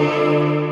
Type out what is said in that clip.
Música